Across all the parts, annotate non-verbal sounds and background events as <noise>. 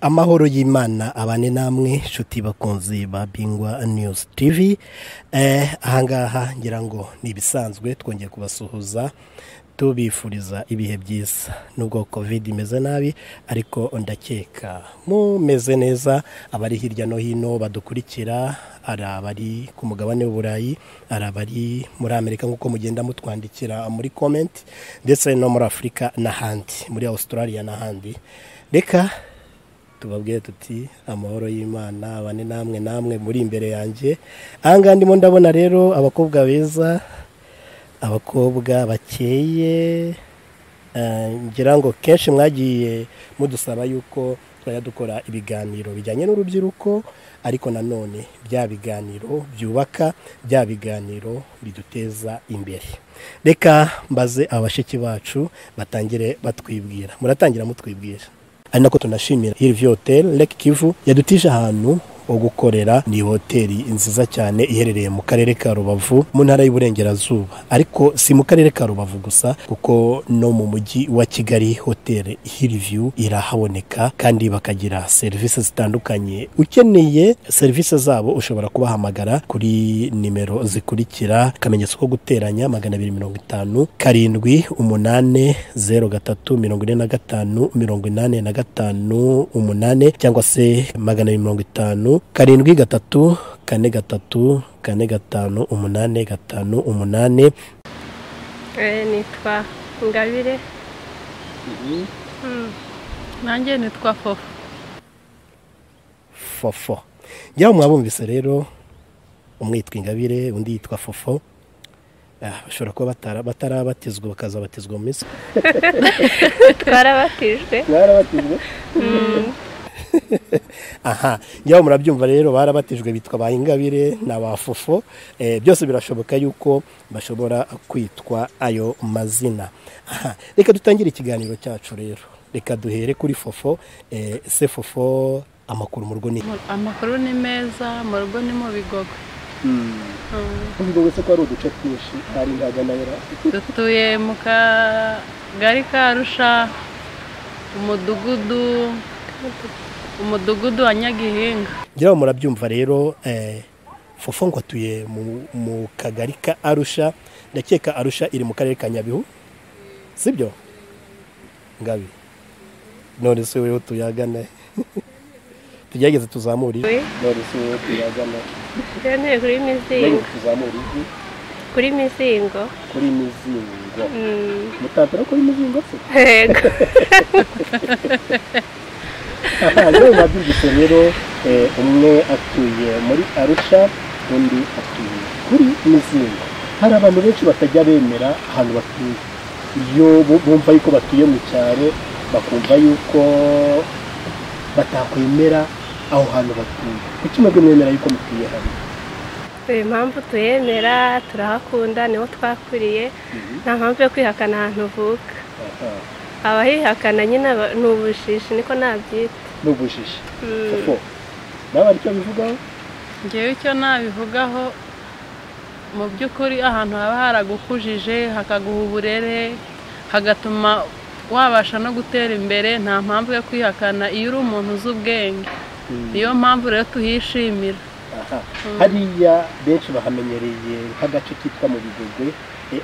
amahoro y'imana abane namwe inshuti bakunzi ba bingwa niyuzi tivi ahangaha ngira ngo ni ibisanzwe twongeye kubasuhuza tubifuriza ibihe byiza. Nubwo kovide imeze nabi ariko ndakeka mumeze neza abari hirya no hino badukurikira hari abari ku mugabane w'uburayi hari abari muri amerika nk'uko mugenda mutwandikira muri komenti ndetse no muri afurika n'ahandi muri australia n'ahandi. Reka tubabwire tuti amahoro y'imana abane namwe namwe muri imbere yanjye. Ahangaha ndimo ndabona rero abakobwa beza abakobwa bakeye ngira ngo kenshi mwagiye mudusaba yuko twajya dukora ibiganiro bijyanye n'urubyiruko ariko nanone bya biganiro byubaka bya biganiro biduteza imbere. Reka mbaze abashiki bacu batangire batwibwira. Muratangira mutwibwira ari nako tunashimira. Irivi hoteli leki kivu yadutije ahantu ho gukorera ni hoteli nziza cyane iherereye mu karere ka rubavu mu ntara y'uburengerazuba. Ariko si mu karere ka rubavu gusa kuko no mu mujyi wa kigali hoteli hiriviyu irahaboneka kandi bakagira serivisi zitandukanye. Ukeneye serivisi zabo ushobora kubahamagara kuri nimero zikurikira akamenyetso ko guteranya magana abiri mirongo itanu karindwi umunani zeru gatatu mirongo ine na gatanu mirongo inani na gatanu umunani cyangwa se magana abiri mirongo itanu karindwi gatatu kane gatatu kane gatanu umunani gatanu umunani nitwa ngabire. Nanjye nitwa fofo. Fofo. Njyaho mwabumvise rero umwe yitwa ingabire undi yitwa fofo. Bashobora kuba batarabatizwa bakazabatizwa mu minsi. <laughs> Twarabatijwe <laughs> aha. Njyaho murabyumva rero barabatijwe bitwa ba ingabire na ba fofo byose birashoboka yuko bashobora kwitwa ayo mazina. Aha. Reka dutangire ikiganiro cyacu rero. Reka duhere kuri fofo ese fofo amakuru mu rugo ni amakuru ni meza mu rugo ni mu bigogo. Mu bigogo se ko hari uduce twinshi hari intaganayira dutuye mu kagari ka rusha umudugudu umudugudu wa nyagihinga. Ngira ngo murabyumva rero fofo ngo atuye mu kagari ka arusha. Ndakeka arusha iri mu karere ka nyabihu. Sibyo? Ngabi none se wewe tuyagana <laughs> tugerageze tuzamure none se wewe tuyagana tugendeye kuri mizingo. Tuzamure ijwi. Kuri mizingo. Kuri mizingo. Mutapira kuri mizingo se? Yego. <laughs> rero mwabyumvise rero umwe atuye muri arusha undi atuye kuri mizingo hari abantu benshi batajya bemera ahantu batuye. Iyo bumva yuko batuye mu cyaro bakumva yuko batakwemera aho hantu batuye. Kuki mwebwe mwemera yuko mutuye hano. Impamvu tuyemera turahakunda ni ho twakuriye nta mpamvu yo kwihakana ahantu uvuka. Abahihakana nyine ni ubushishi niko nabyita. Ni ubushishi kuko nawe icyo bivugaho ngewe icyo nabivugaho mu by'ukuri ahantu haba haragukujije hakaguha uburere hagatuma wabasha no gutera imbere nta mpamvu yo kwihakana iyo uri umuntu uzi ubwenge. Niyo mpamvu rero tuhishimira. Hariya benshi bahamenyereye nk'agace kitwa mu bigogwe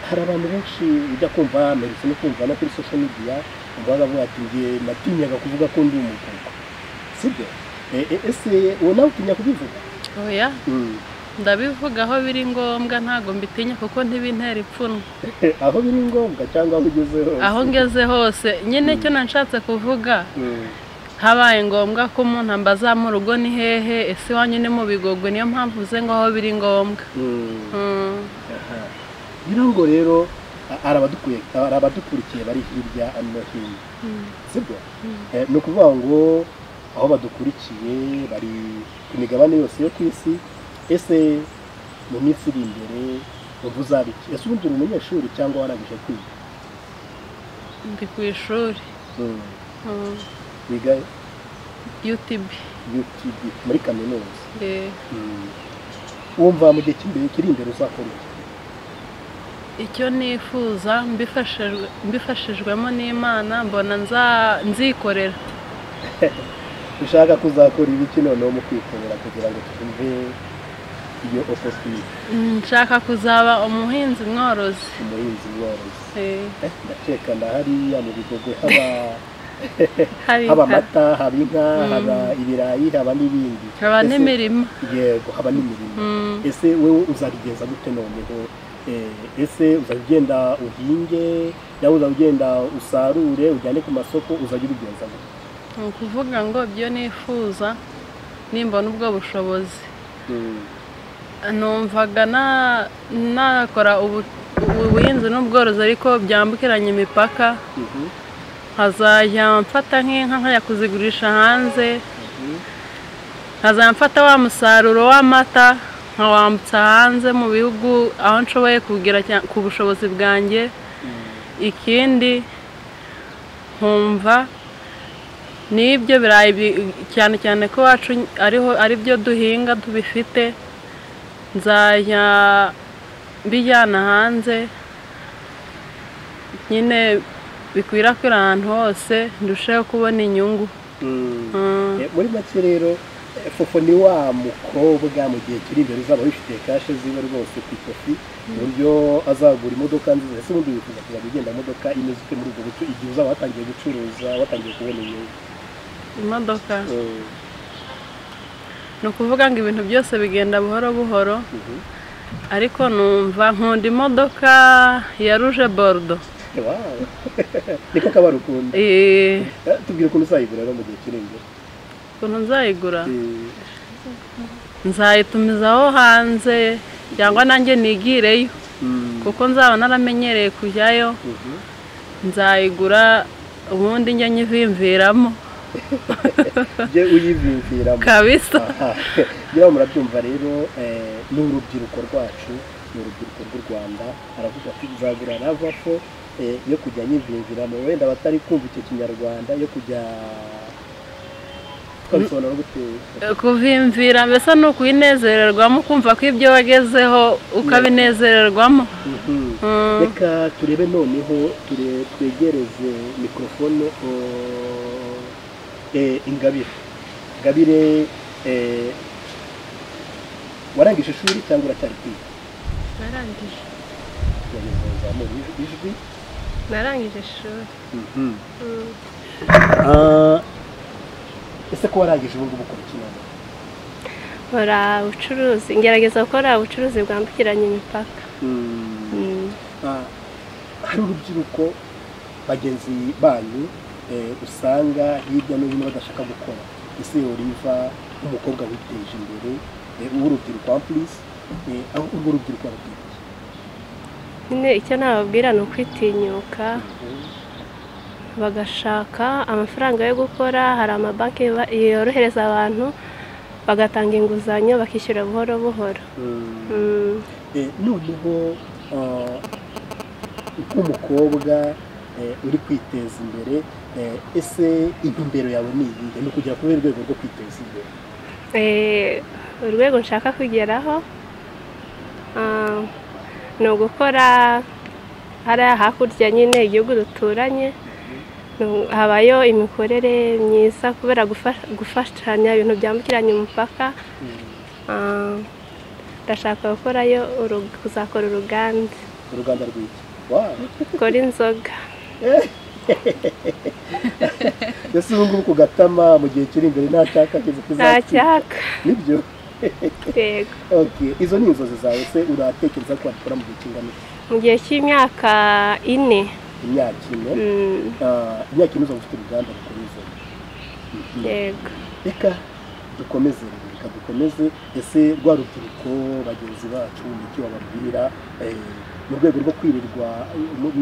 hari abantu benshi ujya kumva meretse no kumva no kuri social media umva bavuga ati ngiye natinyaga kuvuga ko ndi umugogo sibyo? Ese uwo nawe utinya kubivuga? Oya ndabivuga aho biri ngombwa ntabwo mbitinya kuko ntibintera ipfunwe. <laughs> Aho biri ngombwa cyangwa aho ugeze hose? Aho ngeze hose. Nyine icyo nashatse kuvuga habaye ngombwa ko umuntu ambaza mu rugo ni hehe ese iwanyu ni mu bigogwe? Niyo mpamvu uze ngo aho biri ngombwa. Ngira ngo rero hari abadukurikiye bari hirya no hino. Sibyo? Ni ukuvuga ngo aho badukurikiye bari ku migabane yose yo ku isi ese mu minsi iri imbere ubu uzabiki? Ese ubundi uri umunyeshuri cyangwa warangije kwiga? Ndi ku ishuri. Wiga UTB UTB muri kaminuza. Wumva mu gihe kiri imbere uzakora iki? Icyo nifuza mbifashijwemo n'imana mbona nzikorera. <laughs> Ushaka kuzakora ibiki noneho mu kwikorera kugira ngo twumve iyo oposiniti Mm, nshaka kuzaba umuhinzi mworozi. Umuhinzi mworozi. Eh, Eh, ndakeka na hariya mu bigogwe haba haba amata haba inka haba ibirayi haba n'ibindi. Haba n'imirima. Yego haba n'imirimo Mm. ese wowe uzabigenza gute noneho? Eh, ese uzajya ugenda uhinge? Cyangwa uzajya ugenda usarure ujyane ku masoko uzajya ubigenza gute? Ni ukuvuga ngo ibyo nifuza nimbona ubwo bushobozi. Numvaga na- nakora ubu- ubuhinzi n'ubworozi ariko byambukiranya imipaka. Mhm. Nkazajya mfata nk'inka nkajya kuzigurisha hanze. Nkazajya mfata wa musaruro w'amata nkawambutsa hanze mu bihugu aho nshoboye kugira ku bushobozi bwanjye. Ikindi nkumva n'ibyo birayi bi- cyane cyane ko iwacu ariho ari byo duhinga tubifite nzajya mbijyana hanze. Nyine bikwirakwira ahantu hose ndusheho kubona inyungu Mm. Eh, muri make rero eh, fofo ni wa mukobwa mu gihe kiri imbere uzaba wifitiye kashe ziwe rwose ku ikofi ku buryo azagura imodoka nziza ese ubundi wifuza kuzajya ugenda modoka imeze ute muri ubwo buryo igihe uzaba watangiye gucuruza watangiye kubona inyungu imodoka Mm. ni ukuvuga ngo ibintu byose bigenda buhoro buhoro Mhm. ariko numva nkunda imodoka ya ruje borudo. <laughs> niko kaba rukunda Eh, Eh, tubwire ukuntu uzayigura rero mu gihe kiri imbere. Ukuntu nzayigura? Eh, nzayitumizaho hanze cyangwa nanjye nigireyo. Mm, kuko nzaba naramenyereye kujyayo. Mhm. nzayigura ubundi njye nyivimviramo. Jye uyivimviramo. Kabisa. Aha. niba murabyumva rero ni urubyiruko rwacu ni urubyiruko rw'u rwanda. Aravuga ati nzagura ravafo yo kujya nyivimviramo wenda batari kumva icyo kinyarwanda yo kujya gute? Kuvimvira mbese ni ukuyinezererwamo kumva ko ibyo wagezeho ukabinezererwamo. Mhm. Mm. reka turebe noneho ture- twegereze mikorofone o- eh, ingabire. Ingabire eh, warangije ishuri cyangwa uracyari kwiga? Ij- ijwi? Narangije ishuri Mhm. Mm. Ah, ese ko warangije ubu ngubu ukora iki nkora ubucuruzi. Ngerageza gukora ubucuruzi bwambukiranya imipaka. Mm. Ah, hari urubyiruko bagenzi banyu eh, usanga hirya no hino badashaka gukora. Ese oliva nk'umukobwa witeje imbere eh, w'urubyiruko ampulisi aho urwo rubyiruko rubyiruko nyine icyo nababwira ni ukwitinyuka bagashaka amafaranga yo gukora hari amabanki ba- yorohereza abantu bagatanga inguzanyo bakishyura buhoro buhoro. Mm. Eh, noneho ah, nk'umukobwa eh, uri kwiteza imbere eh, ese intumbero yawe ni iyihe ni ukugera kuri rwego rwo kwiteza imbere. Urwego nshaka kugeraho ah, ni ugukora hariya hakurya nyine igihugu duturanye. Habayo imikorere myiza kubera gufa- gufashanya ibintu byambukiranya umupaka. Ah, ndashaka gukorayo kuzakora uruganda. Uruganda rw'iki? Rukora inzoga. <laughs> Ese ubu ngubu ku gatama mu gihe kiri imbere nta cyaka kiza nta kizakira cyaka. Nibyo. Izo ni inzozi zawe se uratekereza ko wabikora mu gihe kingana iki? mu gihe cy'imyaka ine. Imyaka ine? Mm, Ah, imyaka ine uzaba ufite uruganda yego. Reka dukomeze reka dukomeze. Ese rwa rubyiruko bagenzi bacu ni cyo bababwira eh, mu rwego rwo kwirirwa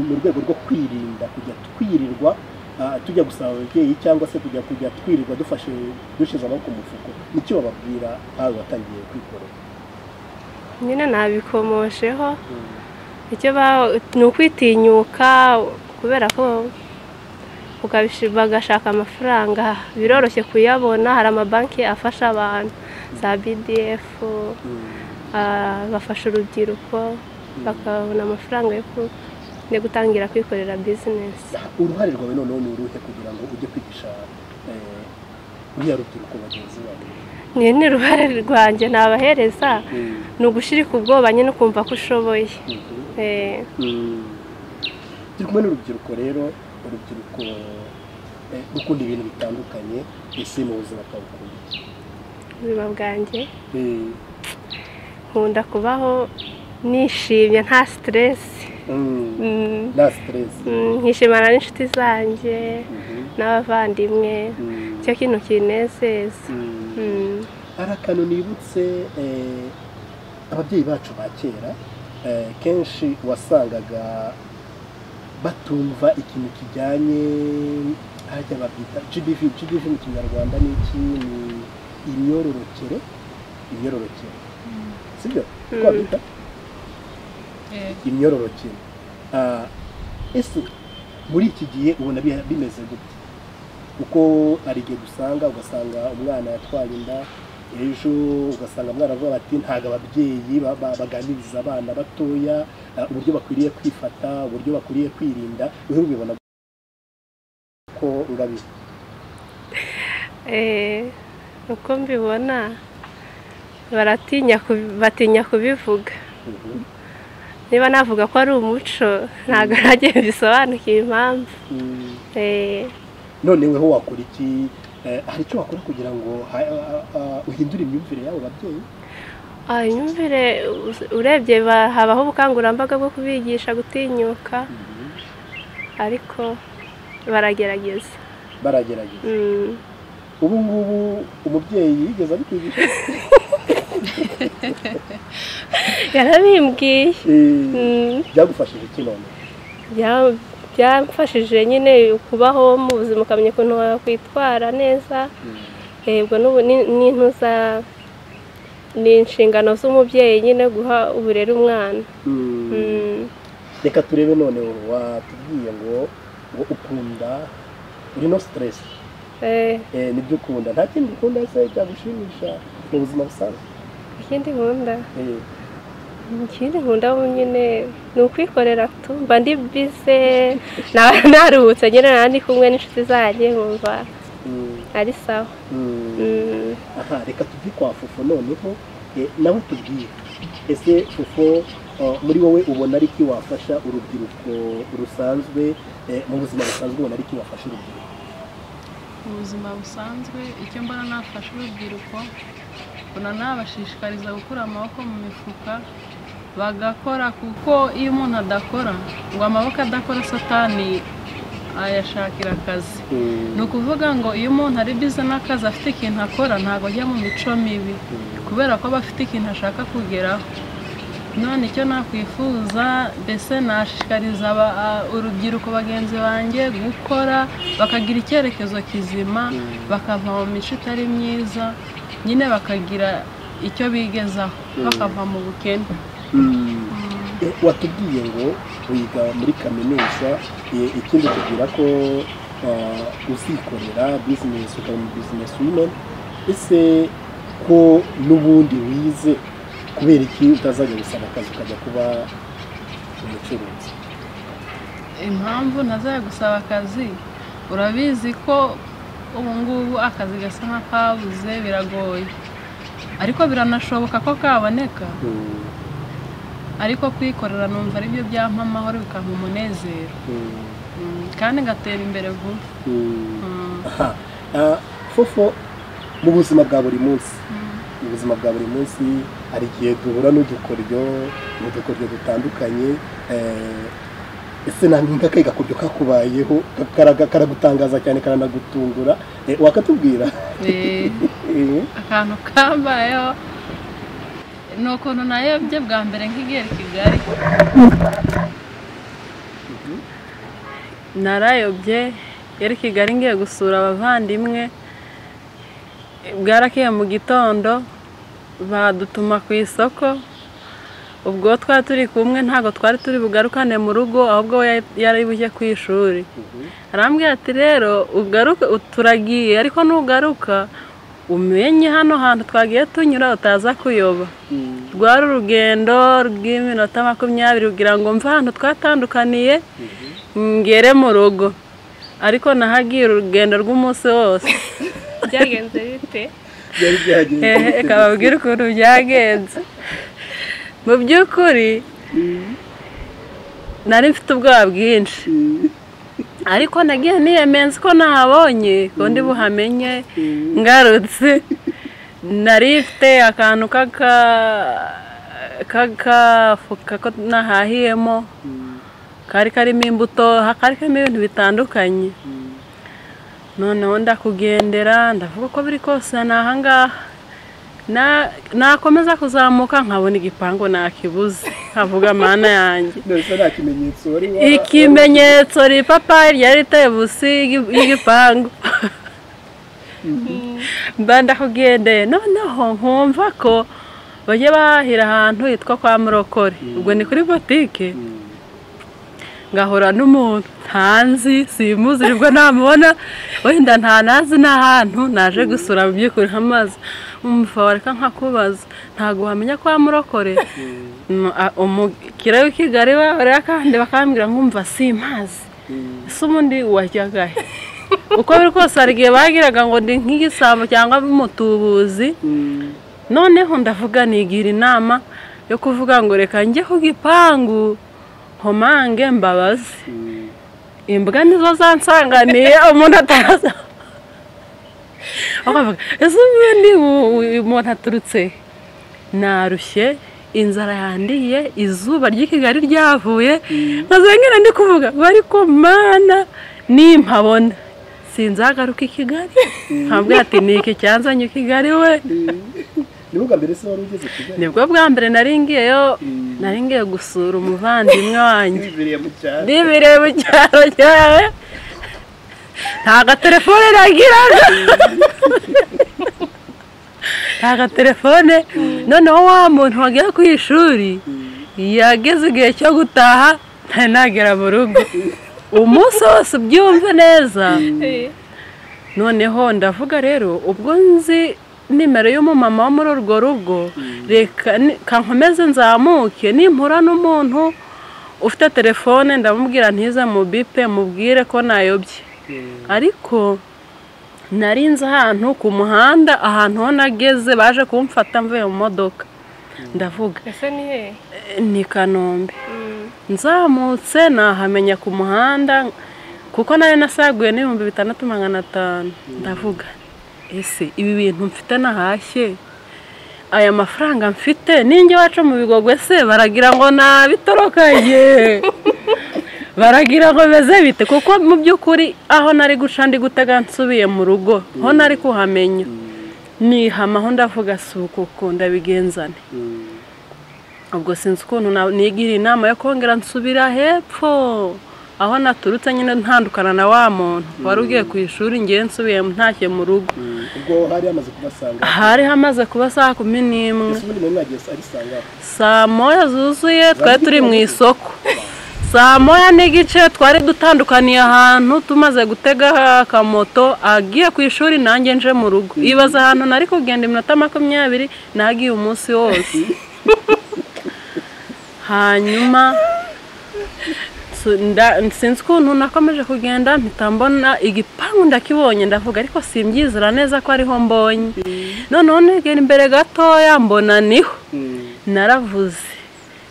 mu rwego rwo kwirinda kujya twirirwa tujya gusaba ababyeyi cyangwa se kujya kujya twirirwa dufashe dushize amaboko mu mufuko ni cyo bababwira ntawe watangiye kwikorera nyine nabikomosheho icyo ba- ni ukwitinyuka kubera ko bagashaka amafaranga biroroshye kuyabona. Hari amabanki afasha abantu. Za bdf ah, bafasha urubyiruko bakabona amafaranga yo ku- yo gutangira kwikorera bizinesi uruhare rwawe noneho ni uruhe kugira ngo ujye kwigisha eh, nyarubyiruko bagenzi babo ni ni uruhare rwanjye nabahereza. Ni ugushirika ubwoba nyine ukumva ko ushoboye. Eh, turi kumwe n'urubyiruko rero urubyiruko eh, rukunda ibintu bitandukanye ese mu buzima bwawe ukunda? Ubuzima bwanjye? Eh, nkunda kubaho nishimye nta siteresi nkishimana n'inshuti zanjye Mhm. n'abavandimwe Mm, icyo kintu kinezeza. Mm. Mm. hari akantu nibutse eh, ababyeyi bacu ba kera eh, kenshi wasangaga batumva ikintu kijyanye hajya babyita GBV GBV mu kinyarwanda ni iki? Ni imyororokere. Imyororokere. Sibyo? Mm. twabyita Eh, imyororokere. Ese muri iki gihe ubona bi- bimeze gute? Kuko hari igihe dusanga ugasanga umwana yatwaye inda ejo ugasanga mwana avuga bati ntabwo ababyeyi ba- ba- baganiriza abana batoya ah, uburyo bakwiriye kwifata uburyo bakwiriye kwirinda. Wowe ubibona ko ngabizi Eh, uko mbibona baratinya kubivuga. Mhm. Niba navuga ko ari umuco ntabwo nagiye bisobanukiwe impamvu. Mm. Eh, none weho wakora iki? Eh, hari icyo wakora kugira ngo uhindure imyumvire y'abo babyeyi? Ah, imyumvire urebye ba- habaho ubukangurambaga bwo kubigisha gutinyuka. Ariko baragerageza. Baragerageza. Mm. ubu ngubu umubyeyi yigeze abikwigisha <laughs> <laughs> yarabimbwiye Eh, Mm. byagufashije iki none? Bya- byamfashije nyine kubaho mu buzima ukamenya ukuntu wakwitwara neza. Yego n'ubu ni- n'intuza ni inshingano z'umubyeyi nyine guha uburere umwana. Reka turebe none watubwiye ngo ngo ukunda uri no stress. Eh, eh, ni byo ukunda. Nta kindi ukunda se cyagushimisha mu buzima busanzwe. Ikindi nkunda. Eh, ikindi nkunda nyine ni ukwikorera tu. Mba ndi bize <laughs> naruhutse nyine ndi kumwe n'inshuti zanjye nkumva mm, ari sawa. Mm. Mm. aha reka tuve kwa fufu noneho. Eh, nawe tubwire ese fufu muri wowe ubona ari iki wafasha urubyiruko rusanzwe eh, mu buzima busanzwe ubona ari iki wafasha urubyiruko? Mu buzima busanzwe icyo mbona nafasha urubyiruko mbona nabashishikariza gukura amaboko mu mifuka bagakora kuko iyo umuntu adakora ngo amaboko adakora satani ayashakira akazi. Ni ukuvuga ngo iyo umuntu ari bize n'akazi afite ikintu akora ntabwo ajya mu mico mibi. Kubera ko aba afite ikintu ashaka kugeraho. None icyo nakwifuza mbese nashishikariza urubyiruko bagenzi banjye gukora bakagira icyerekezo kizima bakava mu mico itari myiza nyine bakagira icyo bigezaho. Bakava mu bukene. Eh, watubwiye ngo wiga muri kaminuza eh, ikindi tubwira ko ah, uzikorera bizinesi ukaba mu bizinesi women ese ko n'ubundi wize kubera iki utazajya gusaba akazi ukajya kuba umucuruzi? Impamvu ntazajya gusaba akazi urabizi ko ubu ngubu akazi gasa nk'akabuze biragoye. Ariko biranashoboka ko kaboneka. Ariko kwikorera numva ari byo byampa amahoro bikampa umunezero. Mm, kandi ngatera imbere vuba. Ah, fofo mu buzima bwa buri munsi. Mu buzima bwa buri munsi hari igihe duhura n'udukoryo n'udukoryo dutandukanye eh, ese nta nk'akayi gakoryo kakubayeho karagutangaza cyane karanagutungura. Eh, wakatubwira? Eh, Eh, akantu kambayeho. Ni ukuntu nayobye bwa mbere nk'igera kigali narayobye yari kigali ngiye gusura abavandimwe. Bwarakeye mu gitondo badutuma ku isoko. Ubwo twari turi kumwe ntabwo twari turi bugarukane mu rugo ahubwo we yari bujye ku ishuri. Arambwira ati rero ugaruke turagiye ariko nugaruka umenye hano hantu twagiye tunyura utaza kuyoba. Rwari urugendo rw'iminota makumyabiri kugira ngo mve ahantu twatandukaniye ngere mu rugo. Ariko nahagiye urugendo rw'umunsi wose. Byagenze bite? Byari byagenze Ehe, bite? reka babwire ukuntu byagenze. Mu by'ukuri nari mfite ubwoba bwinshi. Ariko nagiye niyemeza ko nahabonye ko ndi buhamenye ngarutse. Nari mfite akantu k'agafuka ko nahahiyemo kari karimo imbuto kari karimo ibintu bitandukanye. Noneho ndakugendera ndavuga uko biri kose ni ahangaha. Nakomeza kuzamuka nkabona igipangu nakibuze. Nkavuga mana yanjye. <laughs> Ikimenyetso ripapayi ryari riteye busi y'igi- y'igipangu mba ndakugendeye. Noneho nkumva ko bajya bahira ahantu hitwa kwa murokore. Ubwo ni kuri botike ngahura n'umuntu ntanzi simuzi ni bwo namubona. Wenda ntanazi n'ahantu naje gusura mu by'ukuri nk'amazi. Wareka nkakubaza. Ntabwo wamenya kwa murokore. Mm, a- umukire w'i kigali bahorera kandi bakambwira nkumva simpazi ese ubundi wajyaga he uko biri kose hari igihe bagiraga ngo ndi nk'igisambo cyangwa umutubuzi. Noneho ndavuga nigira inama yo kuvuga ngo reka njye ku gipangu. Nkomange mbabaze imbwa nizo zansanganiye <laughs> umuntu ataza. Ese ubundi umuntu aturutse? He?" narushye inzara yandiye izuba ry'i kigali ryavuye nkazengera ndi kuvuga ariko mana nimpabona. Sinzagaruka i kigali. Nkabwira ati ni iki cyanzanye i kigali we? Ni bwo bwa mbere se wari ugeze i kigali ni bwo bwa mbere nari ngiyeyo nari ngiye gusura umuvandimwe wanjye. Wibereye mu cyaro. Nibireba mu cyaro cyawe nta gatelefone nagiraga nta gatelefone. Noneho wa muntu wagiye ku ishuri yageze igihe cyo gutaha ntari nagera mu rugo. Umunsi wose ubyumve neza. Noneho ndavuga rero ubwo nzi nimero y'umumama wo muri urwo rugo. Reka ni- kankomeze nzamuke. Nimpura n'umuntu ufite telefone ndamubwira ntize mu bipe mubwire ko nayobye. Ariko nari nzi ahantu ku muhanda ahantu ho nageze baje kumfata mvuye mu modoka. Ndavuga ese ni he? "Eh, ni kanombe. Nzamutse nahamenya ku muhanda kuko na yo nasaguye n'ibihumbi bitandatu magana atanu. Ndavuga ese? Ibi bintu mfite nahashye. Aya mafaranga mfite ninjye wacu mu bigogwe se baragira ngo nabitorokaye <laughs> baragira ngo beze bite? Kuko mu by'ukuri aho nari guca ndi gutega nsubiye mu rugo. Ho nari kuhamenya. Nihamaho ndavuga si uku ndabigenzane. Ubwo sinzi ukuntu nigira inama yo kongera nsubira hepfo. Aho naturutse nyine ntandukana na wa muntu. Wari ugiye ku ishuri ngewe nsubiye ntashye mu rugo. Ubwo hari hamaze kubasanga hari hamaze kuba saa kumi n'imwe. Saa moya zuzuye twari turi mu isoko. <laughs> saa moya n'igice twari dutandukaniye ahantu tumaze gutega akamoto agiye ku ishuri nanjye nje mu rugo. Ibaza ahantu nari kugenda iminota makumyabiri nagiye umunsi wose. <laughs> Hanyuma sinzi ukuntu nakomeje kugenda mpita mbona igipangu ndakibonye ndavuga ariko simbyizera neza ko ariho mbonye. Noneho negera imbere gatoya mbona ni ho. Naravuze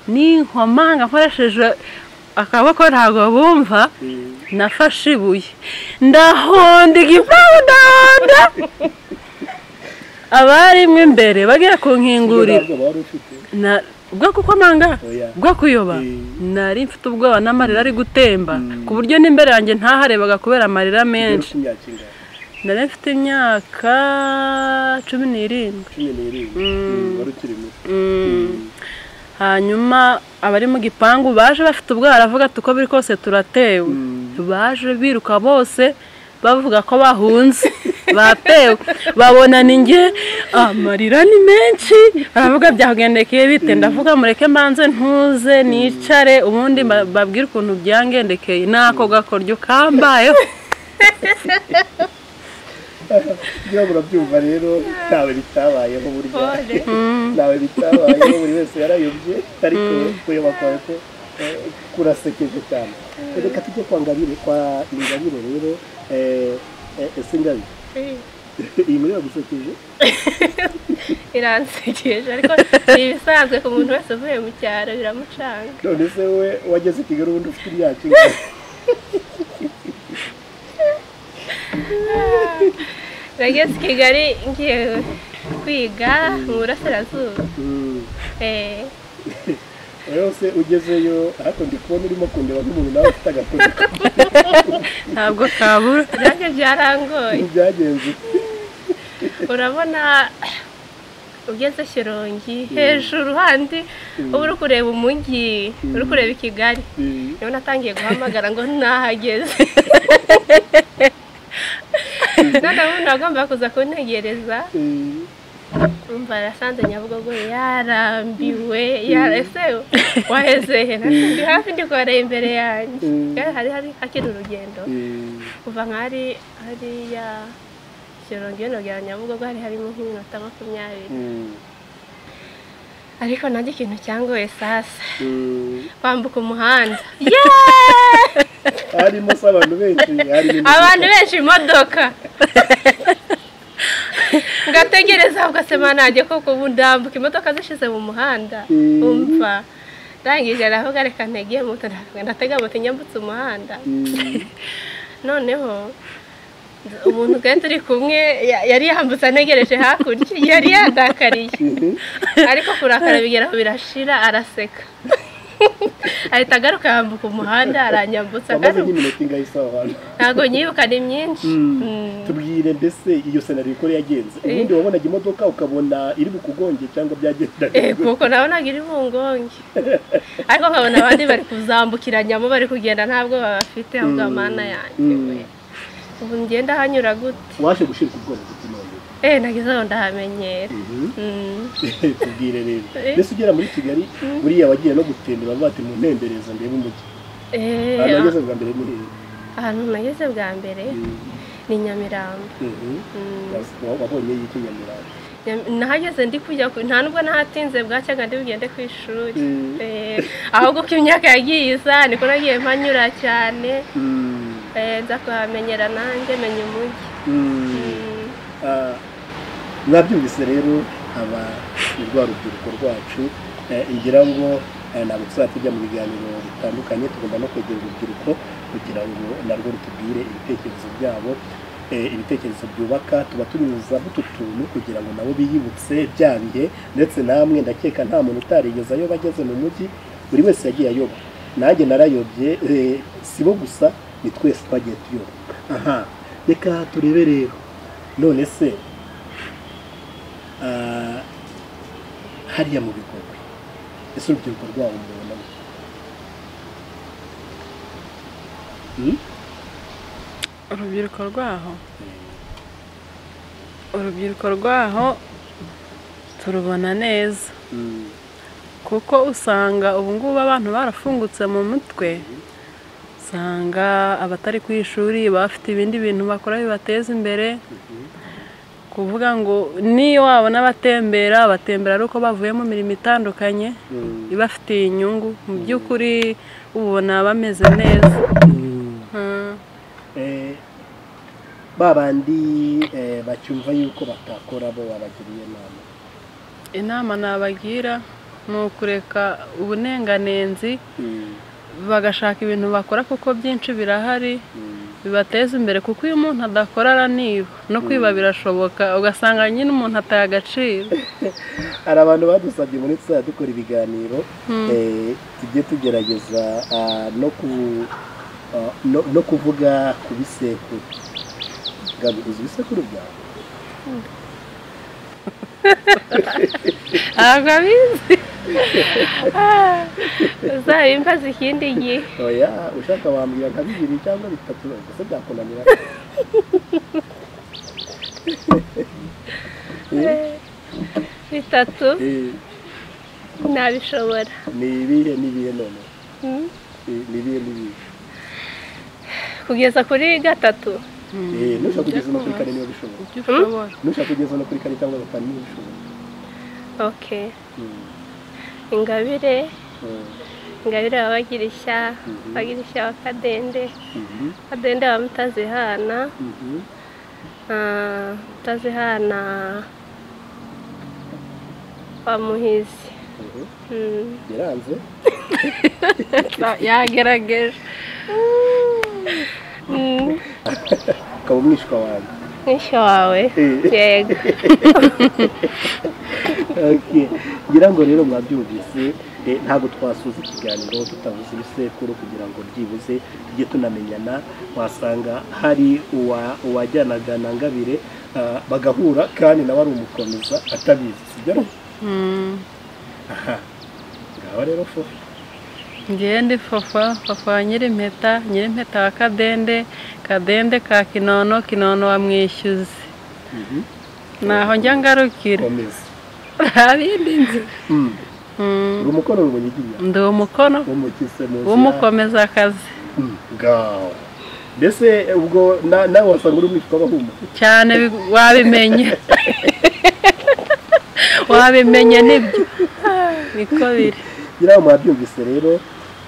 n'inkomanga nkoresheje akaboko ntabwo bumva. Nafashe ibuye. Ndahonda igipangu ndahonda. <laughs> Abarimo imbere bagiye kunkingurira wari ufite Na- bwo kuyoba Eh. nari mfite ubwoba n'amarira ari gutemba. Ku buryo n'imbere yanjye ntaharebaga kubera amarira menshi. Nari mfite imyaka cumi n'irindwi. Mm, muto. Hanyuma abari mu gipangu baje bafite ubwoba baravuga ati uko biri kose turatewe. Baje biruka bose bavuga ko bahunze. <laughs> batewe babona ni njye amarira ni menshi. Baravuga byagendekeye bite? Ndavuga mureke mbanze ntuze nicare. Ubundi ba- babwire ukuntu byangendekeye ni ako gakoryo kambayeho. Kugira ngo urabyumva rero ntawe bitabayeho burya Pole. ntawe bitabayeho buri wese yarayobye ariko kuyoba kwawe ko eh, kurasekeje cyane. Reka tujye kwa ngabire kwa ingabire rero eh, eh, ese ngabire iyi muri yagusekeje iransekeje ariko ni ibisanzwe ku muntu wese uvuye mu cyaro biramucanga none se wowe wageze i kigali ubundi ufite imyaka ingana nageze i kigali ngiye kwiga mu burasirazuba Mm. Eh, yose ugezeyo ariko ndi kubona urimo kundeba nk'umuntu nawe ufite agakoni <laughs> ntabwo kabura. Nanjye byarangoye. Byagenze urabona ugeze shyorongi hejuru handi uba uri kureba umujyi uri kureba i kigali. Mm. ni ho natangiye guhamagara ngo <laughs> nahageze. Noneho umuntu wagomba kuza kuntegereza. Mm. Umva arasanze nyabugogo yarambiwe yara- ese waheze he <laughs> Nati, ndi hafi ndi kubareba imbere yanjye Mm. Hari hari hakiri urugendo Mm. kuva nk'ahari hariya shyorongi nogera nyabugogo hari harimo nk'iminota makumyabiri Mm. ariko nanjye ikintu cyangoye sasa. Mm. kwambuka umuhanda <laughs> harimo se abantu benshi abantu benshi imodoka <laughs> ngategereza ugasema nanjye koko ubu ndambuka imodoka zishize mu muhanda Mm. umva ndangije aravuga reka ntegeye moto ndatega moto nyambutse umuhanda Mm. <laughs> noneho umuntu kandi turi kumwe ya- yari yambutse anegereje hakurya yari yandakariye Mhm. ariko kurakara bigeraho birashira araseka <laughs> ahita agaruka yambuka umuhanda aranyambutsa agaruka. nk'iminota ingahe isaha abantu ntabwo nyibuka ni myinshi. Mm. Mm. tubwire mbese iyo senari uko yagenze? Ubundi wabonaga imodoka ukabona iri bukugonge cyangwa byagenda Eh, kuko nabonaga iri bungonge <laughs> ariko nkabona abandi bari kuzambukiranyamo bari kugenda ntabwo babafite ahubwo amana yanjye ubu ngenda hanyura gute? Waje gushirika ubwoba. None <laughs> eh nagezeho ndahamenyera Mhm. Mm. <laughs> tubwire rero <laughs> Eh. mbese ugera muri kigali buriya wagiye no gutembera bavuga ati mu ntembereza ndebe umujyi Eh, ahantu wageze bwa mbere muri ahantu nageze bwa mbere ni nyamirambo Mm. wabonye y'iki nyamirambo Nyam- nahageze ndi kujya ku- nta nubwo nahatinze bwacyaga ndi bugende ku ishuri Mm. Eh, ahubwo ko imyaka yagiye iza niko nagiye mpanyura cyane Mm. Eh, nza kuhamenyera nanjye menya umujyi Mm. Mm. Ah, mwabyumvise rero aba ni rwa rubyiruko rwacu eh, ngira ngo eh, ntabwo tuzajya tujya mu biganiro bitandukanye tugomba no kwegera urubyiruko kugira ngo narwo rutubwire ibitekerezo byabo eh, ibitekerezo byubaka tuba tunyuzaho utu tuntu kugira ngo nabo biyibutse bya bihe ndetse namwe ndakeka nta muntu utarigeze ayoba ageze mu mujyi buri wese yagiye ayoba. Nanjye narayobye si bo gusa ni twese twagiye tuyoba. Aha reka turebe rero. None se hariya mu bikorwa ese urubyiruko rwabo gute? Hmm? urubyiruko rwaho urubyiruko rwaho turubona neza Hmm. kuko usanga ubu ngubu abantu barafungutse mu mutwe usanga abatari ku ishuri bafite ibindi bintu bakora bibateza imbere kuvuga ngo niyo wabona abatembera batembera ari uko bavuye mu mirimo itandukanye Hmm. ibafitiye inyungu mu by'ukuri ubona bameze neza Hmm. Hmm. Eh, ba bandi eh, bacyumva yuko batakora bo babagiriye inama inama nabagira ni ukureka ubunenganenzi Hmm. bagashaka ibintu bakora kuko byinshi birahari. Bibateza imbere kuko iyo umuntu adakora araniba no kwiba birashoboka ugasanga nyine umuntu ataye agaciro. <laughs> Hari abantu badusabye muri tuzajya dukora ibiganiro eh, tujye tugerageza ah, no ah, no- kuvuga ku bisekuru. Uzi ibisekuru byawe ntabwo <laughs> abizi <laughs> Ah, uzabimbaza ikindi gihe. Oya ushaka wambwira nka bibiri cyangwa bitatu gusa byakunanira. <laughs> Bitatu? Eh, nabishobora. Ni ibihe n'ibihe none. Eh, ni ibihe n'ibihe kugeza kuri gatatu. Eh, nushaka kugeza no kuri kane niba bishoboka. Ibyo ushobora nushaka kugeza no kuri kane cyangwa gatanu niba Mm, ingabire mm, ingabire wa bagirishya Mhm. bagirishya wa kadende. Mhm, kadende wa mutazihana. Mhm, Ah, utazihana bamuhizi Mm. biranze <laughs> yagerageje. <laughs> Mm. ukaba umwishywa wawe Mwisho wawe yego. <laughs> Okay. ngira ngo rero mwabyumvise eh, ntabwo twasuza ikiganiro tutavuze ibisekuru kugira ngo byibuze tujye tunamenyana. Wasanga hari uwa- uwajyanaga na ngabire ah, bagahura kandi nawe ari umukomeza atabizi sibyo Mm. aha. Ngaho rero fo. Ngewe ndi fafa fafa wa nyirimpeta nyirimpeta wa kadende kadende ka kinono kinono wa mwishyuzi naho njya ngarukira. Nta bindi nzi. Mm. Mm. ndi umukono. Munsi w'umukomezakazi Mm, mbese ubwo na- nawe wasanga uri umwishywa w'abahumura cyane bi- wabimenye. <laughs> Wabimenye ni byo. Niko biri. Ngo mwabyumvise rero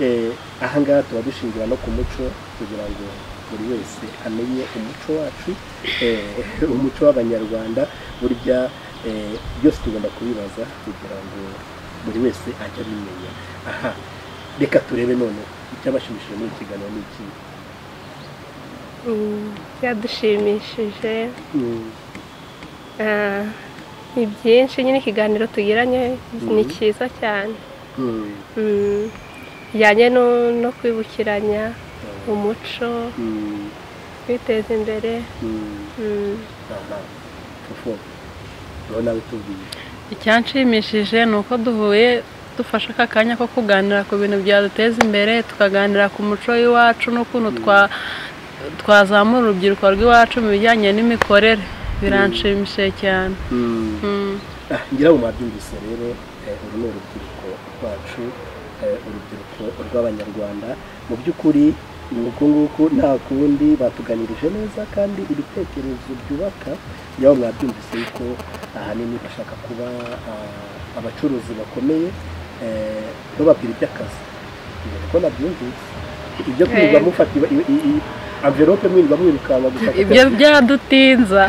eh, aha ngaha tuba dushingira no ku muco kugira ngo buri wese amenye umuco wacu eh, <laughs> umuco w'abanyarwanda burya eh, byose tugomba kubibaza kugira ngo buri wese ajye abimenya aha reka turebe none icyabashimishije muri iki kiganiro ni iki Mm. byadushimishije Mm, Ah, ni byinshi nyine ikiganiro tugiranye ni cyiza cyane. Bijyanye no- no kwibukiranya umuco mm, kwiteza imbere. Mm. Mm. nawe tubwiye. Icyanshimishije ni uko duhuye dufashe aka kanya ko kuganira ku bintu byaduteza imbere tukaganira ku muco w'iwacu n'ukuntu twa twazamura urubyiruko rw'iwacu mu bijyanye n'imikorere. Biranshimishije cyane. Mm. Mm. Ah, ngira ngo mwabyumvise rero eh, uru ni urubyiruko. Rwacu eh, urubyiruko rw'abanyarwanda. Mu by'ukuri ni uku nguku nta kundi batuganirije neza kandi ibitekerezo byubaka ngo mwabyumvise yuko ahanini bashaka kuba ah, abacuruzi bakomeye eh, bababwira iby'akazi. Ngira ko nabyumvise. Ibyo kwirirwa Eh. mufata i- i- amverope mwirirwa mwirukanka gushaka ibyo byadutinza.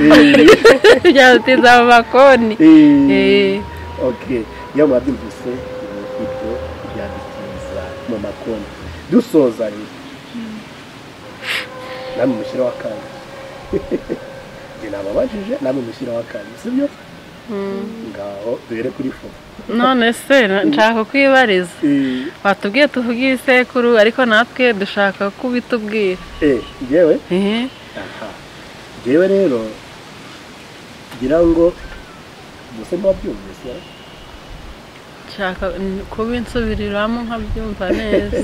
<laughs> Byadutinza mu makoni okay iyo mwabyumvise. Mu makonti dusoza rero namwe mushyiraho akanya <laughs> nababajije namwe mushyiraho akanya sibyo ngaho duhere kuri fo. None se nshaka kwibariza <laughs> Eh, watubwiye tuvuge ibisekuru ariko natwe dushaka ko ubitubwira. Eh njyewe Ehe. aha. Njyewe rero ngira ngo gusa ntiwabyumvise nshaka kubinsubiriramo nkabyumva neza.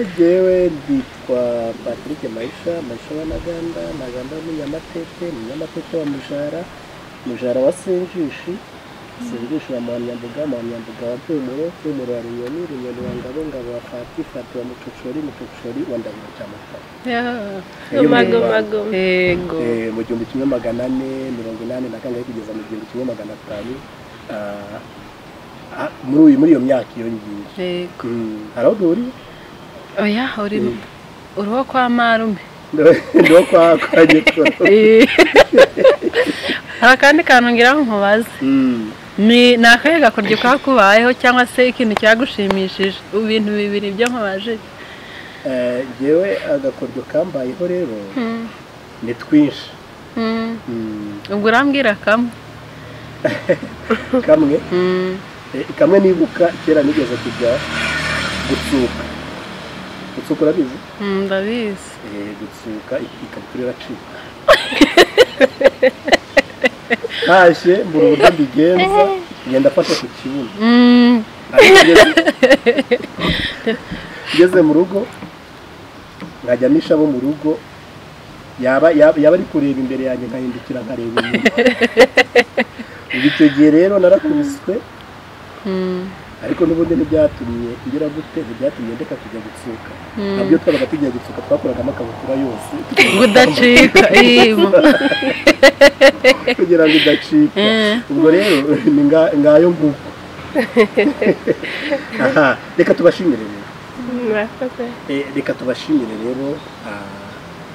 Njyewe nditwa patrick maisha maisha wa naganda naganda w'umunyamatete umunyamatete wa mujara mujara wa senjishi senjishi wa mwanyambuga mwanyambuga wa mpumuro mpumuro wa runyoni runyoni wa ngabo ngabo wa fati fati wa mucocori mucocori wa ndahiro cya mutara mu yego. Eh, gihumbi kimwe magana ane mirongo inani na kangahe kugeza mu gihumbi kimwe magana atanu ah, muri uyu muri iyo myaka iyo ngiyo Mm, hari aho duhuriye? Oya uri uriho kwa marume. Ndiho kwa kwa <laughs> Eh. hari akandi kantu ngira ngo nkubaze. Mm. ni akahe gakoryo kakubayeho cyangwa se ikintu cyagushimishije ibintu bibiri byo nkubaje. Eh, njyewe agakoryo kambayeho rero Mm. ni twinshi. Mm. Mm, ubwo urambwira kamwe? <laughs> Kamwe? Mm. eh, kamwe nibuka kera nigeze kujya gutsuka gutsuka urabizi? Mm, ndabizi. Eh, gutsuka ik- ikabutura iracika. <laughs> Ntashye mbura uburyo mbigenza ngenda afashe ku kibuno. Mm. ariko <laughs> ngeze- mu rugo nkajya nisha abo mu rugo yaba ari kureba imbere yanjye nkahindukira nkareba inyuma. <laughs> Ubu icyo gihe rero narakubiswe. Ariko n'ubundi ntibyatumye ngira gute ntibyatumye ndeka kujya gutsuka. Mm. na byo twabaga tugiye gutsuka twakuragamo akabutura yose. Ngo udacika <laughs> iyo kugira ngo idacika. Eh. ubwo rero ni nga- ngayo nguko <laughs> aha reka tubashimire rero. Eh, reka tubashimire rero ah,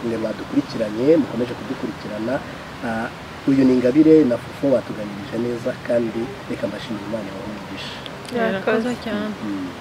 mwe mwadukurikiranye mukomeje kudukurikirana. Ah, uyu ni ingabire na fufu watuganirije neza kandi reka mbashimire imana umugisha Yeah, Kozakian. Mm.